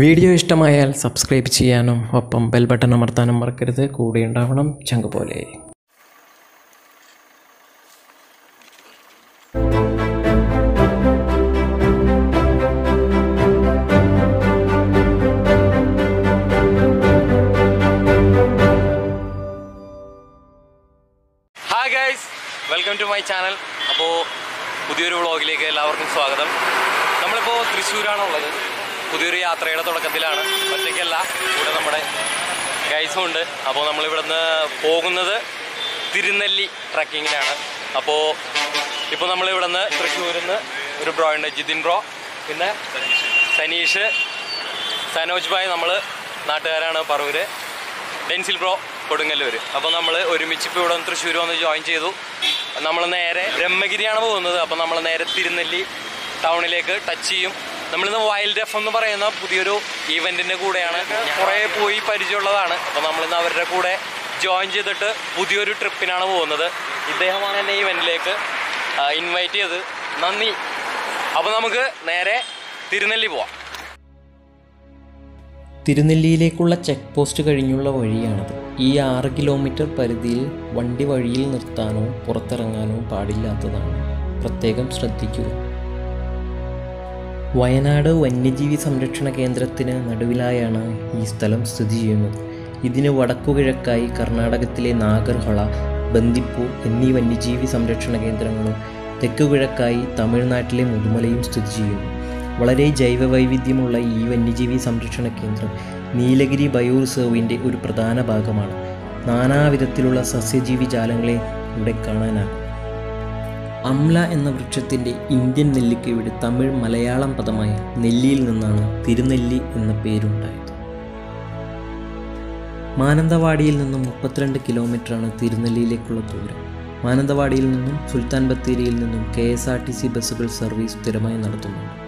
Video ഇഷ്ടമായാൽ subscribe ചെയ്യാനും ഒപ്പം ബെൽ ബട്ടൺ അമർത്താനും മറക്കരുത്. കൂടെ ഉണ്ടാവണം ചങ്ക് പോലെ. യാത്രയുടെ തുടക്കത്തിലാണ്. ഒറ്റയ്ക്കല്ല ഇവിടെ നമ്മുടെ ഗൈസും ഉണ്ട്. അപ്പോൾ നമ്മളിവിടുന്ന് പോകുന്നത് തിരുനെല്ലി ട്രക്കിങ്ങിനാണ്. അപ്പോൾ ഇപ്പോൾ നമ്മളിവിടുന്ന് തൃശ്ശൂരിൽ നിന്ന് ഒരു ബ്രോ ഉണ്ട് ജിതിൻ ബ്രോ. പിന്നെ സനീഷ്. സനോജ് ഭായ് നമ്മൾ നാട്ടുകാരാണ് പറവൂര്. ഡെൻസിൽ ബ്രോ കൊടുങ്ങല്ലൂർ അപ്പോൾ നമ്മൾ ഒരുമിച്ച് ഇപ്പോൾ ഇവിടെ തൃശ്ശൂർ വന്ന് ജോയിൻ ചെയ്തു. നമ്മൾ നേരെ ബ്രഹ്മഗിരിയാണ് പോകുന്നത്. അപ്പോൾ നമ്മൾ നേരെ തിരുനെല്ലി ടൗണിലേക്ക് ടച്ച് ചെയ്യും. നമ്മളിന്ന് വൈൽഡ് എഫ് എന്ന് പറയുന്ന പുതിയൊരു ഈവെന്റിന്റെ കൂടെയാണ് കുറേ പോയി പരിചയമുള്ളതാണ്. അപ്പോൾ നമ്മളിന്ന് അവരുടെ കൂടെ ജോയിൻ ചെയ്തിട്ട് പുതിയൊരു ട്രിപ്പിനാണ് പോകുന്നത്. ഇദ്ദേഹമാണ് എന്നെ ഈവെന്റിലേക്ക് ഇൻവൈറ്റ് ചെയ്ത് നന്ദി. അപ്പോൾ നമുക്ക് നേരെ തിരുനെല്ലി പോവാം. തിരുനെല്ലിയിലേക്കുള്ള ചെക്ക് പോസ്റ്റ് കഴിഞ്ഞുള്ള വഴിയാണത്. ഈ ആറ് കിലോമീറ്റർ പരിധിയിൽ വണ്ടി വഴിയിൽ നിർത്താനോ പുറത്തിറങ്ങാനോ പാടില്ലാത്തതാണ്. പ്രത്യേകം ശ്രദ്ധിക്കുക വയനാട് വന്യജീവി സംരക്ഷണ കേന്ദ്രത്തിന് നടുവിലായാണ് ഈ സ്ഥലം സ്ഥിതി ചെയ്യുന്നത്. ഇതിന് വടക്കുകിഴക്കായി കർണാടകത്തിലെ നാഗർഹള ബന്ദിപ്പൂർ എന്നീ വന്യജീവി സംരക്ഷണ കേന്ദ്രങ്ങളും തെക്കുകിഴക്കായി തമിഴ്നാട്ടിലെ മുതുമലയും സ്ഥിതി ചെയ്യുന്നു. വളരെ ജൈവവൈവിധ്യമുള്ള ഈ വന്യജീവി സംരക്ഷണ കേന്ദ്രം നീലഗിരി ബയോ റിസർവിന്റെ ഒരു പ്രധാന ഭാഗമാണ്. നാനാവിധത്തിലുള്ള സസ്യജീവി ജാലങ്ങളെ ഇവിടെ കാണാനാകും. അംല എന്ന വൃക്ഷത്തിന്റെ ഇന്ത്യൻ നെല്ലിക്കയുടെ തമിഴ് മലയാളം പദമായ നെല്ലിയിൽ നിന്നാണ് തിരുനെല്ലി എന്ന പേരുണ്ടായത്. മാനന്തവാടിയിൽ നിന്നും മുപ്പത്തിരണ്ട് കിലോമീറ്ററാണ് തിരുനെല്ലിയിലേക്കുള്ള ദൂരം. മാനന്തവാടിയിൽ നിന്നും സുൽത്താൻ ബത്തേരിയിൽ നിന്നും K S R T C ബസ്സുകൾ സർവീസ് സ്ഥിരമായി നടത്തുന്നുണ്ട്.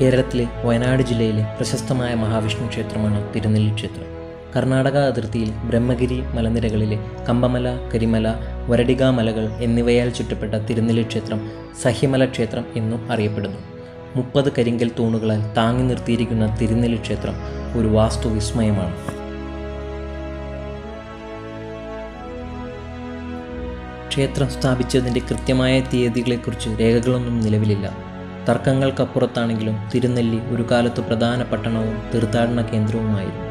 കേരളത്തിലെ വയനാട് ജില്ലയിലെ പ്രശസ്തമായ മഹാവിഷ്ണു ക്ഷേത്രമാണ് തിരുനെല്ലി ക്ഷേത്രം. കർണാടക അതിർത്തിയിൽ ബ്രഹ്മഗിരി മലനിരകളിലെ കമ്പമല കരിമല വരടിക മലകൾ എന്നിവയാൽ ചുറ്റപ്പെട്ട തിരുനെല്ലി ക്ഷേത്രം സഹ്യമല ക്ഷേത്രം എന്നും അറിയപ്പെടുന്നു. മുപ്പത് കരിങ്കൽ തൂണുകളാൽ താങ്ങി നിർത്തിയിരിക്കുന്ന തിരുനെല്ലി ക്ഷേത്രം ഒരു വാസ്തു വിസ്മയമാണ്. ക്ഷേത്രം സ്ഥാപിച്ചതിന്റെ കൃത്യമായ തീയതികളെക്കുറിച്ച് രേഖകളൊന്നും നിലവിലില്ല. തർക്കങ്ങൾക്കപ്പുറത്താണെങ്കിലും തിരുനെല്ലി ഒരു കാലത്ത് പ്രധാന പട്ടണവും തീർത്ഥാടന കേന്ദ്രവുമായിരുന്നു.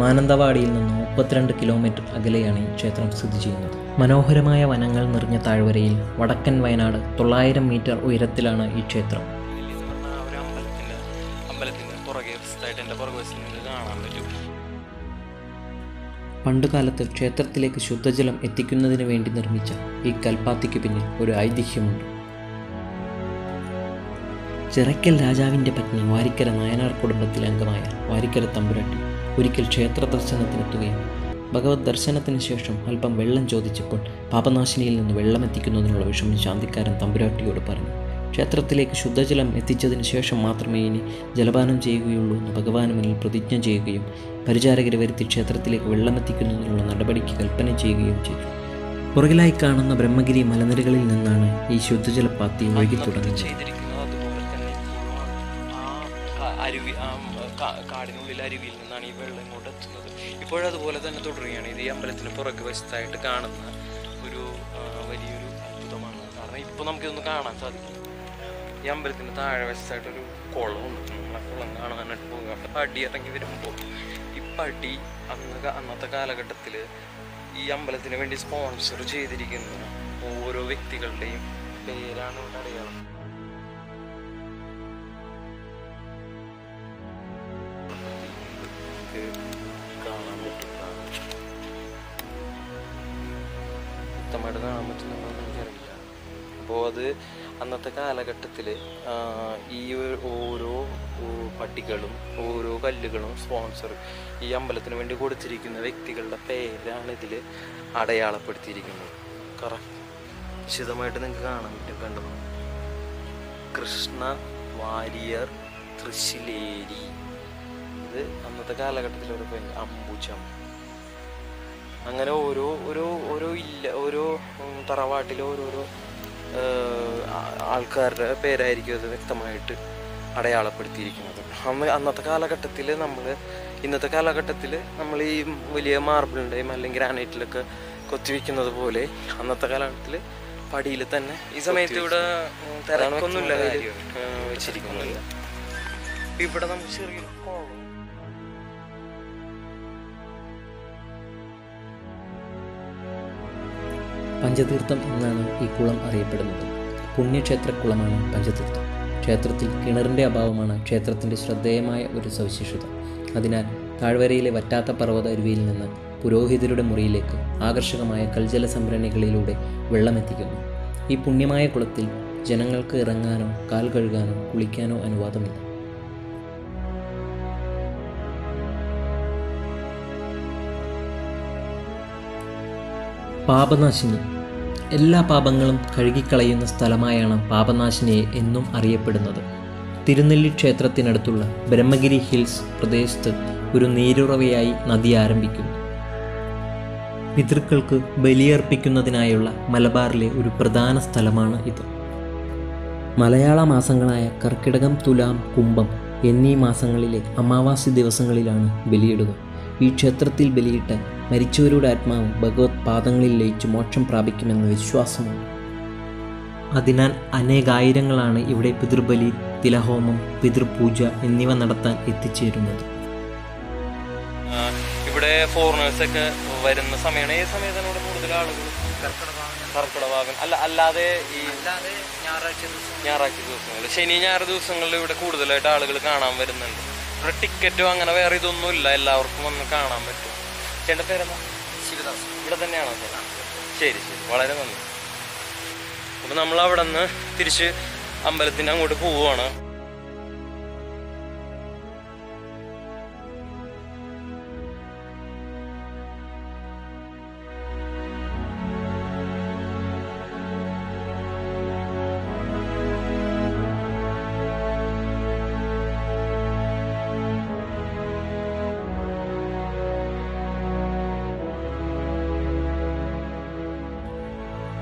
മാനന്തവാടിയിൽ നിന്ന് മുപ്പത്തിരണ്ട് കിലോമീറ്റർ അകലെയാണ് ഈ ക്ഷേത്രം സ്ഥിതി ചെയ്യുന്നത്. മനോഹരമായ വനങ്ങൾ നിറഞ്ഞ താഴ്വരയിൽ വടക്കൻ വയനാട് തൊള്ളായിരം മീറ്റർ ഉയരത്തിലാണ് ഈ ക്ഷേത്രം. പണ്ടുകാലത്ത് ക്ഷേത്രത്തിലേക്ക് ശുദ്ധജലം എത്തിക്കുന്നതിന് വേണ്ടി നിർമ്മിച്ച ഈ കൽപ്പാത്തിക്ക് പിന്നിൽ ഒരു ഐതിഹ്യമുണ്ട്. ചിറക്കൽ രാജാവിന്റെ പത്നി വാരിക്കര നായനാർ കുടുംബത്തിലെ അംഗമായ വാരിക്കര തമ്പുരാട്ടി ഒരിക്കൽ ക്ഷേത്ര ദർശനത്തിനെത്തുകയും ഭഗവത് ദർശനത്തിന് ശേഷം അല്പം വെള്ളം ചോദിച്ചപ്പോൾ പാപനാശിനിയിൽ നിന്ന് വെള്ളം എത്തിക്കുന്നതിനുള്ള വിഷമം ശാന്തിക്കാരൻ തമ്പുരാട്ടിയോട് പറഞ്ഞു. ക്ഷേത്രത്തിലേക്ക് ശുദ്ധജലം എത്തിച്ചതിന് ശേഷം മാത്രമേ ഇനി ജലപാനം ചെയ്യുകയുള്ളൂ എന്ന് ഭഗവാന് മുന്നിൽ പ്രതിജ്ഞ ചെയ്യുകയും പരിചാരകരെ വരുത്തി ക്ഷേത്രത്തിലേക്ക് വെള്ളം എത്തിക്കുന്നതിനുള്ള നടപടിക്ക് കൽപ്പന ചെയ്യുകയും ചെയ്തു. പുറകിലായി കാണുന്ന ബ്രഹ്മഗിരി മലനിരകളിൽ നിന്നാണ് ഈ ശുദ്ധജലപാത്തി ഒഴുകി തുടങ്ങി ചെയ്തിരിക്കുന്നത് അരുവി കാടിനുള്ളിൽ അരുവിയിൽ നിന്നാണ് ഈ വെള്ളം ഇങ്ങോട്ട് എത്തുന്നത്. ഇപ്പോഴതുപോലെ തന്നെ തുടരുകയാണ്. ഇത് ഈ അമ്പലത്തിന് പുറകു വശത്തായിട്ട് കാണുന്ന ഒരു വലിയൊരു അത്ഭുതമാണ്. കാരണം ഇപ്പോൾ നമുക്കിതൊന്ന് കാണാൻ സാധിക്കും. ഈ അമ്പലത്തിന് താഴെ വശത്തായിട്ടൊരു കുളമുണ്ട്. നമ്മൾ ആ കുളം കാണാനായിട്ട് പോകുക അവിടെ പടി ഇറങ്ങി വരുമ്പോൾ ഈ പടി അന്ന് അന്നത്തെ കാലഘട്ടത്തിൽ ഈ അമ്പലത്തിന് വേണ്ടി സ്പോൺസർ ചെയ്തിരിക്കുന്ന ഓരോ വ്യക്തികളുടെയും പേരാണ് ഇവിടെ അറിയാം കാണാൻ പറ്റുന്നുണ്ടോന്ന് എനിക്കറിയില്ല അപ്പോൾ അത് അന്നത്തെ കാലഘട്ടത്തിൽ ഈ ഓരോ പട്ടികളും ഓരോ കല്ലുകളും സ്പോൺസർ ഈ അമ്പലത്തിന് വേണ്ടി കൊടുത്തിരിക്കുന്ന വ്യക്തികളുടെ പേരാണ് ഇതിൽ അടയാളപ്പെടുത്തിയിരിക്കുന്നത്. കറക്റ്റ് വിശദമായിട്ട് നിങ്ങൾക്ക് കാണാൻ പറ്റും. കണ്ടത് കൃഷ്ണ വാരിയർ തൃശ്ശിലേരി. ഇത് അന്നത്തെ പേര് അമ്പൂച്ചം അങ്ങനെ ഓരോ ഒരു ഓരോ ഇല്ല ഓരോ തറവാട്ടിലെ ഓരോരോ ആൾക്കാരുടെ പേരായിരിക്കും അത് വ്യക്തമായിട്ട് അടയാളപ്പെടുത്തിയിരിക്കുന്നത്. അന്ന് അന്നത്തെ കാലഘട്ടത്തിൽ നമ്മൾ ഇന്നത്തെ കാലഘട്ടത്തിൽ നമ്മൾ ഈ വലിയ മാർബിളിന്റെയും അല്ലെങ്കിൽ ഗ്രാനൈറ്റിലൊക്കെ കൊത്തിവെക്കുന്നത് പോലെ അന്നത്തെ കാലഘട്ടത്തിൽ പടിയിൽ തന്നെ ഈ സമയത്ത് ഇവിടെ തിരക്കൊന്നുമില്ല വെച്ചിരിക്കുന്നില്ല ഇവിടെ നമുക്ക് ചെറിയൊരു കുളം പഞ്ചതീർത്ഥം എന്നാണ് ഈ കുളം അറിയപ്പെടുന്നത്. പുണ്യക്ഷേത്രക്കുളമാണ് പഞ്ചതീർത്ഥം. ക്ഷേത്രത്തിൽ കിണറിന്റെ അഭാവമാണ് ക്ഷേത്രത്തിന്റെ ശ്രദ്ധേയമായ ഒരു സവിശേഷത. അതിനാൽ താഴ്വരയിലെ വറ്റാത്ത പർവത അരുവിയിൽ നിന്ന് പുരോഹിതരുടെ മുറിയിലേക്ക് ആകർഷകമായ കൽജല സംഭരണികളിലൂടെ വെള്ളമെത്തിക്കുന്നു. ഈ പുണ്യമായ കുളത്തിൽ ജനങ്ങൾക്ക് ഇറങ്ങാനോ കാൽ കഴുകാനോ കുളിക്കാനോ അനുവാദമില്ല. പാപനാശിനി. എല്ലാ പാപങ്ങളും കഴുകിക്കളയുന്ന സ്ഥലമായാണ് പാപനാശിനിയെ എന്നും അറിയപ്പെടുന്നത്. തിരുനെല്ലി ക്ഷേത്രത്തിനടുത്തുള്ള ബ്രഹ്മഗിരി ഹിൽസ് പ്രദേശത്ത് ഒരു നീരുറവയായി നദി ആരംഭിക്കുന്നു പിതൃക്കൾക്ക് ബലിയർപ്പിക്കുന്നതിനായുള്ള മലബാറിലെ ഒരു പ്രധാന സ്ഥലമാണ് ഇത്. മലയാള മാസങ്ങളായ കർക്കിടകം തുലാം കുംഭം എന്നീ മാസങ്ങളിലെ അമാവാസി ദിവസങ്ങളിലാണ് ബലിയിടുക. ഈ ക്ഷേത്രത്തിൽ ബലിയിട്ട മരിച്ചവരുടെ ആത്മാവ് ഭഗവത് പാദങ്ങളിൽ ലയിച്ച് മോക്ഷം പ്രാപിക്കുമെന്ന വിശ്വാസമുണ്ട്. അതിനാൽ അനേകായിരങ്ങളാണ് ഇവിടെ പിതൃബലി തിലഹോമം പിതൃപൂജ എന്നിവ നടത്താൻ എത്തിച്ചേരുന്നത്. ഇവിടെ ഫോറിനേഴ്സ് ഒക്കെ വരുന്ന സമയമാണ്. ഏത് സമയത്താണ് ഇവിടെ കൂടുതൽ ആളുകൾ? കർക്കിടഭാഗം അല്ല അല്ലാതെ ഈ ഞായറാഴ്ച ദിവസങ്ങളിൽ. ശനി ഞായർ ദിവസങ്ങളിൽ ഇവിടെ കൂടുതലായിട്ട് ആളുകൾ കാണാൻ വരുന്നുണ്ട്. ഇവിടെ ടിക്കറ്റോ അങ്ങനെ വേറെ ഇതൊന്നും ഇല്ല എല്ലാവർക്കും വന്ന് കാണാൻ പറ്റും. ചേട്ടന്റെ പേരെന്താ? ശിവദാസ് ഇവിടെ തന്നെയാണോ? ശരി ശരി. വളരെ നന്ദി. അപ്പൊ നമ്മൾ അവിടെ നിന്ന് തിരിച്ച് അമ്പലത്തിന് അങ്ങോട്ട് പോവുകയാണ്.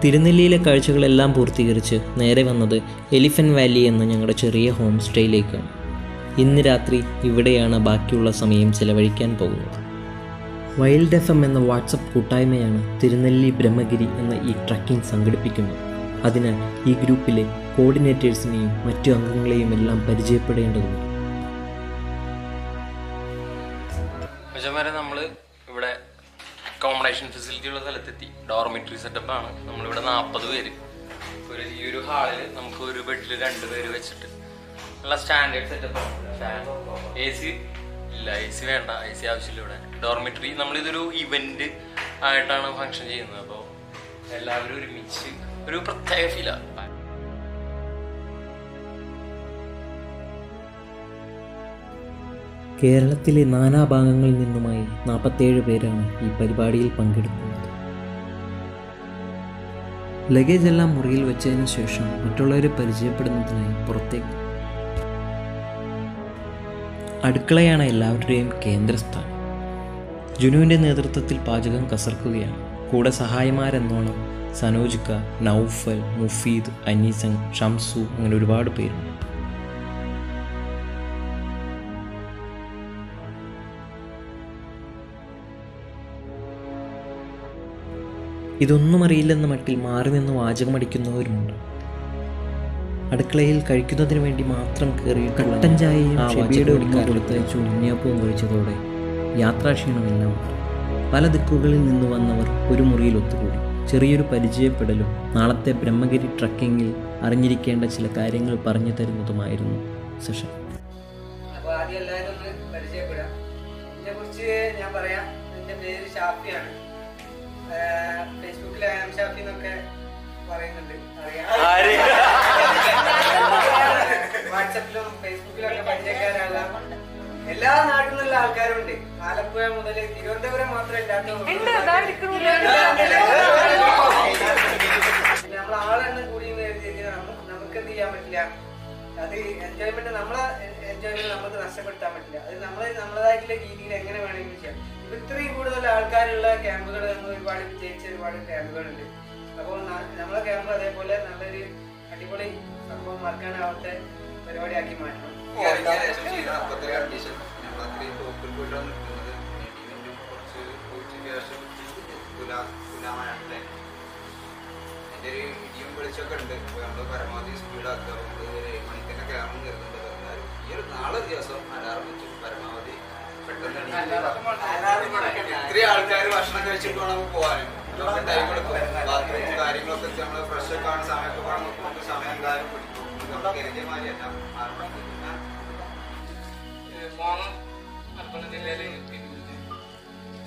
തിരുനെല്ലിയിലെ കാഴ്ചകളെല്ലാം പൂർത്തീകരിച്ച് നേരെ വന്നത് എലിഫന്റ് വാലി എന്ന ഞങ്ങളുടെ ചെറിയ ഹോം സ്റ്റേയിലേക്കാണ് ഇന്ന് രാത്രി ഇവിടെയാണ് ബാക്കിയുള്ള സമയം ചെലവഴിക്കാൻ പോകുന്നത്. വൈൽഡ് എഫ് എം എന്ന വാട്സപ്പ് കൂട്ടായ്മയാണ് തിരുനെല്ലി ബ്രഹ്മഗിരി എന്ന ഈ ട്രക്കിംഗ് സംഘടിപ്പിക്കുന്നത്. അതിനാൽ ഈ ഗ്രൂപ്പിലെ കോർഡിനേറ്റേഴ്സിനെയും മറ്റു അംഗങ്ങളെയും എല്ലാം പരിചയപ്പെടേണ്ടതുണ്ട് നമ്മൾ ഇവിടെ അക്കോമഡേഷൻ ഫെസിലിറ്റി ഉള്ള സ്ഥലത്തെത്തി. ഡോർമെറ്ററി സെറ്റപ്പ് ആണ്. നമ്മളിവിടെ നാൽപ്പത് പേര്. ഒരു ഈ ഒരു ഹാളിൽ നമുക്ക് ഒരു ബെഡിൽ രണ്ട് പേര് വെച്ചിട്ട്. നല്ല സ്റ്റാൻഡേർഡ് സെറ്റപ്പ് എ സി ഇല്ല എ സി വേണ്ട. എ സി ആവശ്യമില്ല ഇവിടെ. ഡോർമിറ്ററി നമ്മളിതൊരു ഇവന്റ് ആയിട്ടാണ് ഫങ്ഷൻ ചെയ്യുന്നത്. അപ്പോൾ എല്ലാവരും ഒരുമിച്ച് ഒരു പ്രത്യേക ഫീലാണ് കേരളത്തിലെ നാനാഭാഗങ്ങളിൽ നിന്നുമായി നാൽപ്പത്തേഴ് പേരാണ് ഈ പരിപാടിയിൽ പങ്കെടുക്കുന്നത് ലഗേജ് എല്ലാം മുറിയിൽ വെച്ചതിന് ശേഷം മറ്റുള്ളവരെ പരിചയപ്പെടുന്നതിനായി പുറത്തേക്ക്. അടുക്കളയാണ് എല്ലാവരുടെയും കേന്ദ്രസ്ഥാനം. ജുനുവിന്റെ നേതൃത്വത്തിൽ പാചകം കസർക്കുകയാണ്. കൂടെ സഹായിമാരെന്നോണം സനോജിക്ക നൗഫൽ മുഫീദ് അനീസൻ ഷംസു അങ്ങനെ ഒരുപാട് പേരുണ്ട്. ഇതൊന്നും അറിയില്ലെന്ന മട്ടിൽ മാറി നിന്ന് വാചകമടിക്കുന്നവരുമുണ്ട് അടുക്കളയിൽ കഴിക്കുന്നതിന് വേണ്ടി മാത്രം കയറി കട്ടൻ ചായയും ഷെബിയുടെ ഉമ്മ കൊടുത്തയച്ചു ഉണ്ണിയപ്പവും കഴിച്ചതോടെ യാത്രാക്ഷീണമെല്ലാം മാറി. പല ദിക്കുകളിൽ നിന്ന് വന്നവർ ഒരു മുറിയിൽ ഒത്തുകൂടി. ചെറിയൊരു പരിചയപ്പെടലും നാളത്തെ ബ്രഹ്മഗിരി ട്രക്കിങ്ങിൽ അറിഞ്ഞിരിക്കേണ്ട ചില കാര്യങ്ങൾ പറഞ്ഞു തരുന്നതുമായിരുന്നു സെഷൻ. അപ്പോൾ ആദ്യം എല്ലാവരും ഒന്ന് പരിചയപ്പെടാം എന്നെ കുറിച്ച് ഞാൻ പറയാം. എന്റെ പേര് ഷാഫിയാണ്. ഫേസ്ബുക്കിൽ ആം ഷാഫി എന്നൊക്കെ പറയുന്നുണ്ട്. അറിയാം. വാട്സപ്പിലും ഫേസ്ബുക്കിലൊക്കെ പരിചയക്കാരല്ല എല്ലാ നാട്ടിൽ നിന്നുള്ള ആൾക്കാരുണ്ട്. ആലപ്പുഴ മുതൽ തിരുവനന്തപുരം മാത്രമേ ഇല്ലാത്ത നമ്മൾ ആളെണ്ണം കൂടി നമുക്ക് എന്ത് ചെയ്യാൻ പറ്റില്ല? അത് എൻജോയ്മെന്റ് നമ്മളെ എൻജോയ്മെന്റ് നമുക്ക് നഷ്ടപ്പെടുത്താൻ പറ്റില്ല. അത് നമ്മൾ നമ്മളതായിട്ടുള്ള രീതിയിൽ എങ്ങനെ വേണമെങ്കിലും ചെയ്യാം. ഇപ്പൊ ഇത്രയും കൂടുതൽ ആൾക്കാരുള്ള ക്യാമ്പുകൾ നമ്മൾ ഒരുപാട് വിജയിച്ച ഒരുപാട് ക്യാമ്പുകളുണ്ട്. അപ്പോൾ നമ്മളെ ക്യാമ്പ് അതേപോലെ നല്ലൊരു അടിപൊളി സംഭവം മറക്കാനാവാത്ത പരിപാടിയാക്കി മാറ്റണം. ഒരു ഇടിയും വെളിച്ചൊക്കെ ഉണ്ട്. നമ്മൾ പരമാവധി സ്പീഡാക്കുക ഇത്രയും ആൾക്കാർ ഭക്ഷണം കഴിച്ചിട്ട് വേണം പോകാനും ടൈം എടുക്കും. കാര്യങ്ങളൊക്കെ നമ്മൾ ഫ്രഷ് ഒക്കെ ആണ് സമയത്ത് പോകണം നമുക്ക് സമയം എന്തായാലും മലപ്പുറം ജില്ലയിലെ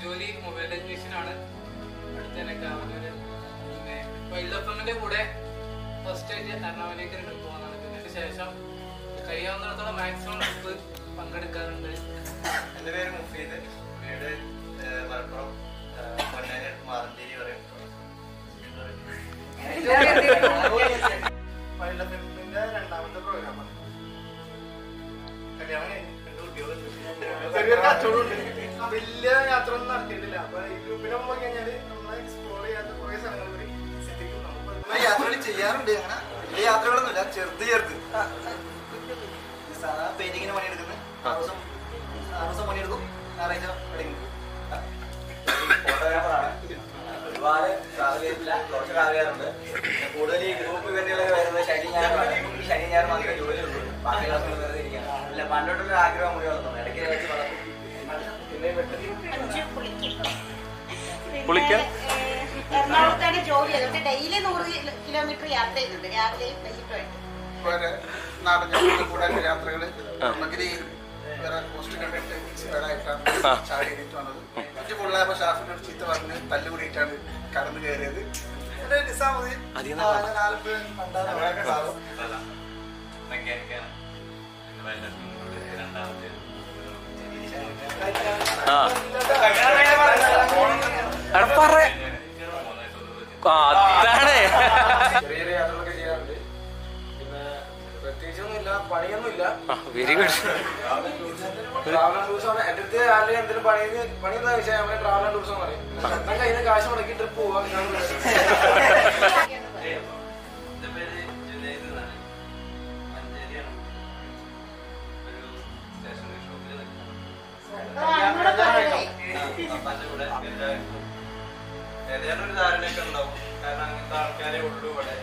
ജോലി മൊബൈൽ ടെക്നീഷ്യൻ ആണ്. അടുത്ത് തന്നെ കാവലൂര് പിന്നെ വൈൽഡ് എഫിന്റെ കൂടെ ഫസ്റ്റ് ആയിട്ട് എറണാകുളത്തേക്ക് ട്രിപ്പ് പോകുന്നതാണ് പിന്നെ ശേഷം കഴിയാവുന്നിടത്തോളം മാക്സിമം ട്രിപ്പ് പങ്കെടുക്കാറുണ്ട്. എന്റെ പേര് മുഫീദ്. വീട് മലപ്പുറം പൊന്നാനി മാറഞ്ചേരി പറയും വൈൽഡ് രണ്ടാമത്തെ പ്രോഗ്രാമാണ് കല്യാണം കഴിഞ്ഞ്. രണ്ട് കുട്ടികളുണ്ട് ചെറിയൊരു കച്ചവടമുണ്ട് വലിയ യാത്ര ഒന്നും നടത്തിയിട്ടില്ല. അപ്പൊ ഈ ഗ്രൂപ്പിനെ പോയി കഴിഞ്ഞാൽ നമ്മളെ എക്സ്പ്ലോർ ചെയ്യാത്ത കുറെ സ്ഥലങ്ങൾ കൂടി എത്തിക്കും നമുക്ക് യാത്രകൾ ചെയ്യാറുണ്ട്. അങ്ങനെ വലിയ യാത്രകളൊന്നുമില്ല. ചെറുത് ചെറുത്. സാധാ പെയിന്റിങ്ങിന് പണിയെടുക്കുന്നത് ആറ് ദിവസം ആറ് ദിവസം പണിയെടുക്കും. ഞായറാഴ്ച വെടിക്കും ഫോട്ടോഗ്രാഫറാണ്. ഒരുപാട് ട്രാവൽ ചെയ്തിട്ടില്ല കുറച്ച് ട്രാവൽ ചെയ്യാറുണ്ട് പിന്നെ കൂടുതൽ ഈ ഗ്രൂപ്പ് ഇവന്റുകളൊക്കെ വരുന്നത് ശനി ഞായറാണ് ഈ ശനി ഞായർ മാത്രമേ ജോലിയുള്ളൂ ബാക്കി ക്ലാസ്സുകൾ വെറുതെ ഇരിക്കാൻ ഇല്ല പണ്ടോട്ടുള്ള ആഗ്രഹം മുഴുവൻ വളർന്നു. ഇടയ്ക്ക് വെച്ച് വളർന്നു. പിന്നെ പെട്ടെന്ന് അഞ്ച് പുളിക്കും. പുളിക്കൽ? പിന്നെ, ഏഹ്, എറണാകുളത്താണ് ജോലി അതുകൊണ്ട് ഡെയിലി നൂറ് കിലോ- കിലോമീറ്റർ യാത്ര ചെയ്യുന്നുണ്ട്. രാവിലെയും വൈകിട്ടുമായിട്ട് നാടൻ ഞങ്ങളുടെ കൂടെ യാത്രകൾ. നമുക്ക് വേറെ പോസ്റ്റ് കണ്ടിട്ട് ഇൻസ്പയർ ആയിട്ടാണ് ചാടി എണീറ്റ് വന്നത്. എനിക്ക് പിള്ളേരുടെ ഷാഫിനോട് ചീത്ത പറഞ്ഞ് തല്ലുകൂടിയിട്ടാണ് കടന്നു കയറിയത്. പിന്നെ നിസാമുദ്ദീൻ ആലപ്പുഴ മണ്ടാണ് സാറും. മെക്കാനിക്കാണ് രണ്ടാമത്തെ അതാണ്. പണിയൊന്നുമില്ല. വെരി ഗുഡ് ട്രാവൽ ടൂറിസം എന്റെ അടുത്ത് ആരുടെ എന്തെങ്കിലും പണി പണി എന്താ വെച്ചാൽ നമ്മളെ ട്രാവൽ ടൂറിസം പറയും. സ്വന്തം കയ്യിൽ നിന്ന് കാശ് മുടക്കി ട്രിപ്പ് പോവാം. എന്റെ പേര് ജുനൈദ് എന്നാണ് മഞ്ചേരിയാണ് ഒരു സ്റ്റേഷനറി ഷോപ്പിൽ അങ്ങോട്ട് പറയണേ കൂടെ എല്ലാവർക്കും ഏതായാലും ഒരു ധാരണയൊക്കെ ഉണ്ടാവും. കാരണം അങ്ങനത്തെ ആൾക്കാരെ ഉള്ളൂ ഇവിടെ.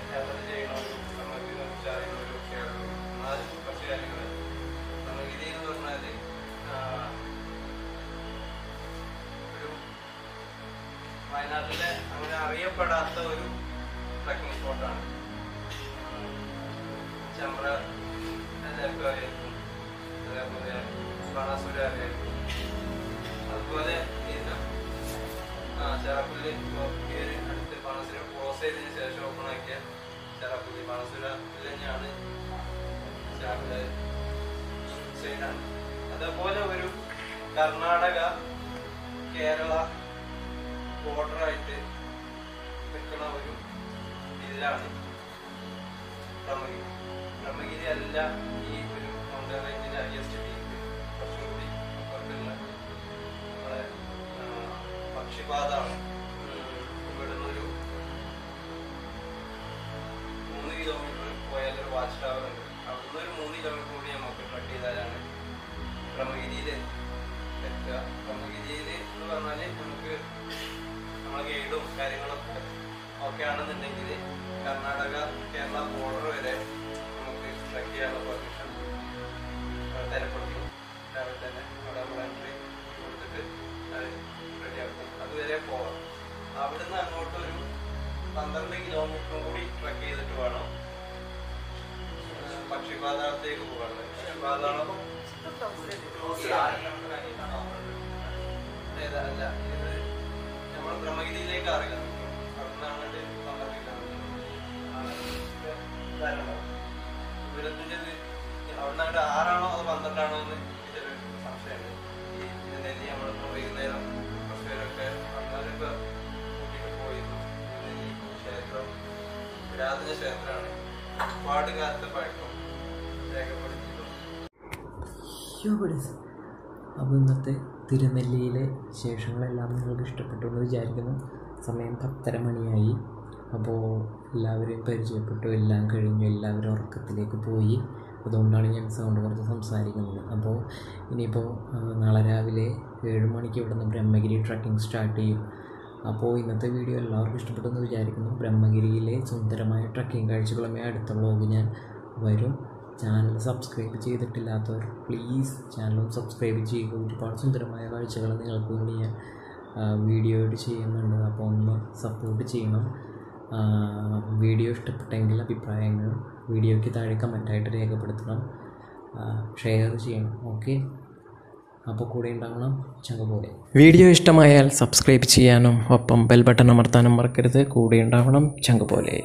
അറിയപ്പെടാത്ത ഒരു ട്രക്കിംഗ് സ്പോട്ടാണ്. ചമ്ര അതേപോലെ ബാണാസുര അറിയായിരിക്കും അതുപോലെ ചെറപ്പുലി അടുത്ത് ബാണാസുര ക്രോസ് ചെയ്തതിന് ശേഷം ഓപ്പൺ ആക്കിയ ചെറപ്പുലി ബാണാസുര തന്നെയാണ് അതേപോലെ ഒരു കർണാടക കേരള ബോർഡറായിട്ട് നിൽക്കുന്ന ഒരു ഇതിലാണ് ബ്രഹ്മഗിരി. ബ്രഹ്മഗിരി അല്ല ഈ ഒരു മൗണ്ടൻ റേഞ്ചിന്റെ ഹയസ്റ്റ് പീക്ക് കുറച്ചും കൂടി അപ്പുറത്തുള്ള നമ്മളെ പക്ഷിപാത ഇവിടുന്ന് ഒരു മൂന്ന് കിലോമീറ്റർ പോയാൽ ഒരു വാച്ച് ടവർ ഉണ്ട്. അവിടുന്ന് ഒരു മൂന്ന് കിലോമീറ്റർ കൂടി നമുക്ക് ട്രക്ക് ചെയ്താലാണ് ബ്രഹ്മഗിരിയിൽ എത്തുക. ബ്രഹ്മഗിരിയിൽ എന്ന് പറഞ്ഞാൽ നമുക്ക് നമ്മളെ ഗൈഡും കാര്യങ്ങളൊക്കെ ഒക്കെ ആണെന്നുണ്ടെങ്കിൽ കർണാടക കേരള ബോർഡർ വരെ നമുക്ക് ട്രക്ക് ചെയ്യാനുള്ള പെർമിഷൻ തരപ്പെടുന്നു. രാവിലെ തന്നെ അവിടെ നമ്മൾ എൻട്രി കൊടുത്തിട്ട് റെഡിയാക്കും അതുവരെ പോവാം. അവിടുന്ന് അങ്ങോട്ട് ഒരു പന്ത്രണ്ട് കിലോമീറ്ററും കൂടി ട്രക്ക് ചെയ്തിട്ട് വേണം ഏഹ് പക്ഷിപാതാളത്തേക്ക് പോകാനുള്ളത് അല്ല ഇത് നമ്മൾ ബ്രഹ്മഗിരിയിലേക്ക് അറിയാം സംശയമുണ്ട് ക്ഷേത്രമാണ് അപ്പോൾ ഇന്നത്തെ തിരുനെല്ലിയിലെ ശേഷങ്ങളെല്ലാം നിങ്ങൾക്ക് ഇഷ്ടപ്പെട്ടു എന്ന് വിചാരിക്കുന്നു. സമയം പത്തര മണിയായി. അപ്പോൾ എല്ലാവരെയും പരിചയപ്പെട്ടു. എല്ലാം കഴിഞ്ഞു. എല്ലാവരും ഉറക്കത്തിലേക്ക് പോയി. അതുകൊണ്ടാണ് ഞാൻ സൗണ്ട് കുറച്ച് സംസാരിക്കുന്നത്. അപ്പോൾ ഇനിയിപ്പോൾ നാളെ രാവിലെ ഏഴ് മണിക്ക് ഇവിടുന്ന് ബ്രഹ്മഗിരി ട്രക്കിംഗ് സ്റ്റാർട്ട് ചെയ്യും. അപ്പോൾ ഇന്നത്തെ വീഡിയോ എല്ലാവർക്കും ഇഷ്ടപ്പെട്ടെന്ന് വിചാരിക്കുന്നു. ബ്രഹ്മഗിരിയിലെ സുന്ദരമായ ട്രക്കിംഗ് കാഴ്ചകളുമായി അടുത്ത വ്ളോഗ് ഞാൻ വരും. ചാനൽ സബ്സ്ക്രൈബ് ചെയ്തിട്ടില്ലാത്തവർ പ്ലീസ് ചാനലും സബ്സ്ക്രൈബ് ചെയ്യുക. ഒരുപാട് സുന്ദരമായ കാഴ്ചകൾ നിങ്ങൾക്ക് വേണ്ടി ഞാൻ വീഡിയോ ആയിട്ട് ചെയ്യുന്നുണ്ട്. അപ്പോൾ ഒന്ന് സപ്പോർട്ട് ചെയ്യണം. വീഡിയോ ഇഷ്ടപ്പെട്ടെങ്കിൽ അഭിപ്രായങ്ങൾ വീഡിയോയ്ക്ക് താഴെ കമന്റായിട്ട് രേഖപ്പെടുത്തണം. ഷെയർ ചെയ്യണം. ഓക്കെ അപ്പോൾ കൂടെ ഉണ്ടാകണം ചങ്ക പോലെ വീഡിയോ ഇഷ്ടമായാൽ സബ്സ്ക്രൈബ് ചെയ്യാനും ഒപ്പം ബെൽ ബട്ടൺ അമർത്താനും മറക്കരുത്. കൂടെ ഉണ്ടാവണം ചങ്ക പോലെ